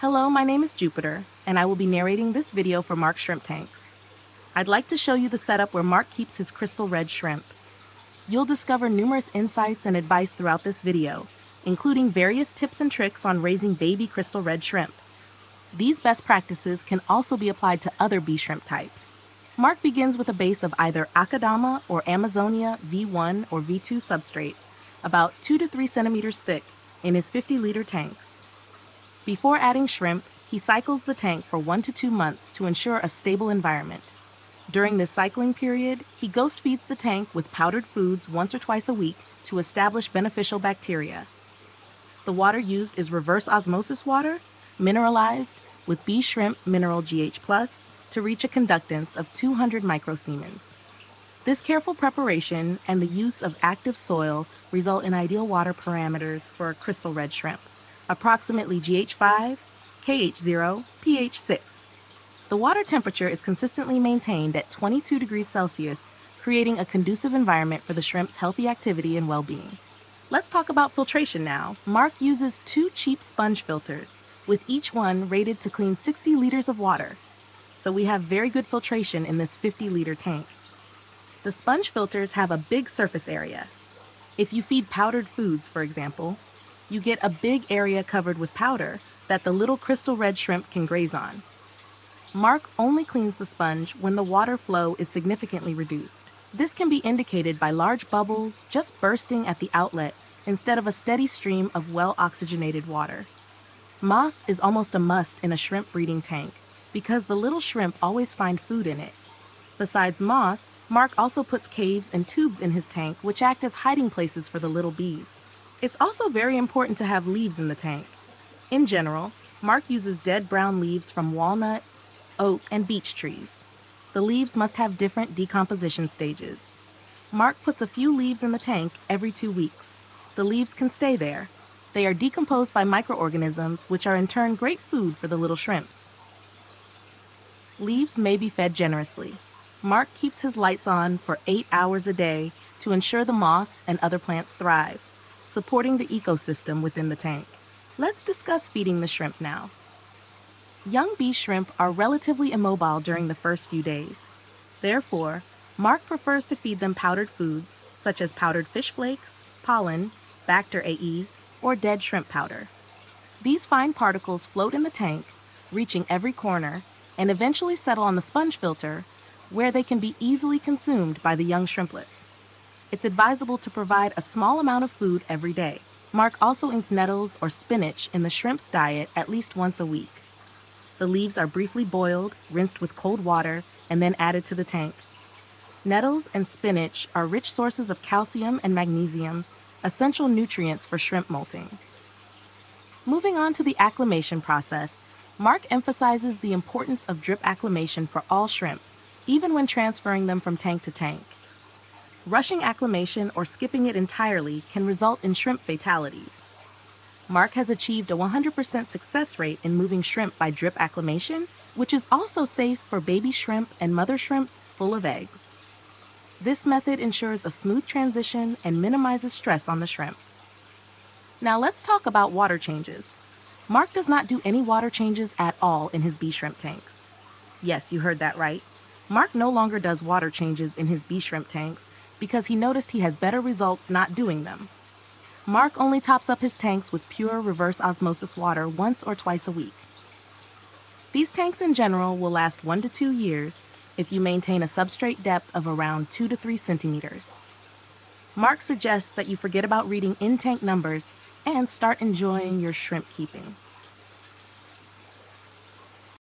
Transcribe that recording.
Hello, my name is Jupiter, and I will be narrating this video for Mark Shrimp Tanks. I'd like to show you the setup where Mark keeps his crystal red shrimp. You'll discover numerous insights and advice throughout this video, including various tips and tricks on raising baby crystal red shrimp. These best practices can also be applied to other bee shrimp types. Mark begins with a base of either Akadama or Amazonia V1 or V2 substrate, about 2 to 3 centimeters thick, in his 50 liter tanks. Before adding shrimp, he cycles the tank for one to two months to ensure a stable environment. During this cycling period, he ghost feeds the tank with powdered foods once or twice a week to establish beneficial bacteria. The water used is reverse osmosis water, mineralized with bee shrimp mineral GH plus to reach a conductance of 200 microsiemens. This careful preparation and the use of active soil result in ideal water parameters for a crystal red shrimp approximately GH5, KH0, pH6. The water temperature is consistently maintained at 22 degrees Celsius, creating a conducive environment for the shrimp's healthy activity and well-being. Let's talk about filtration now. Mark uses two cheap sponge filters, with each one rated to clean 60 liters of water. So we have very good filtration in this 50 liter tank. The sponge filters have a big surface area. If you feed powdered foods, for example, you get a big area covered with powder that the little crystal red shrimp can graze on. Mark only cleans the sponge when the water flow is significantly reduced. This can be indicated by large bubbles just bursting at the outlet instead of a steady stream of well-oxygenated water. Moss is almost a must in a shrimp breeding tank because the little shrimp always find food in it. Besides moss, Mark also puts caves and tubes in his tank which act as hiding places for the little bees. It's also very important to have leaves in the tank. In general, Mark uses dead brown leaves from walnut, oak, and beech trees. The leaves must have different decomposition stages. Mark puts a few leaves in the tank every two weeks. The leaves can stay there. They are decomposed by microorganisms, which are in turn great food for the little shrimps. Leaves may be fed generously. Mark keeps his lights on for eight hours a day to ensure the moss and other plants thrive supporting the ecosystem within the tank. Let's discuss feeding the shrimp now. Young bee shrimp are relatively immobile during the first few days. Therefore, Mark prefers to feed them powdered foods such as powdered fish flakes, pollen, Bacter AE, or dead shrimp powder. These fine particles float in the tank, reaching every corner, and eventually settle on the sponge filter, where they can be easily consumed by the young shrimplets it's advisable to provide a small amount of food every day. Mark also eats nettles or spinach in the shrimp's diet at least once a week. The leaves are briefly boiled, rinsed with cold water, and then added to the tank. Nettles and spinach are rich sources of calcium and magnesium, essential nutrients for shrimp molting. Moving on to the acclimation process, Mark emphasizes the importance of drip acclimation for all shrimp, even when transferring them from tank to tank. Rushing acclimation or skipping it entirely can result in shrimp fatalities. Mark has achieved a 100% success rate in moving shrimp by drip acclimation, which is also safe for baby shrimp and mother shrimps full of eggs. This method ensures a smooth transition and minimizes stress on the shrimp. Now let's talk about water changes. Mark does not do any water changes at all in his bee shrimp tanks. Yes, you heard that right. Mark no longer does water changes in his bee shrimp tanks because he noticed he has better results not doing them. Mark only tops up his tanks with pure reverse osmosis water once or twice a week. These tanks in general will last one to two years if you maintain a substrate depth of around two to three centimeters. Mark suggests that you forget about reading in-tank numbers and start enjoying your shrimp keeping.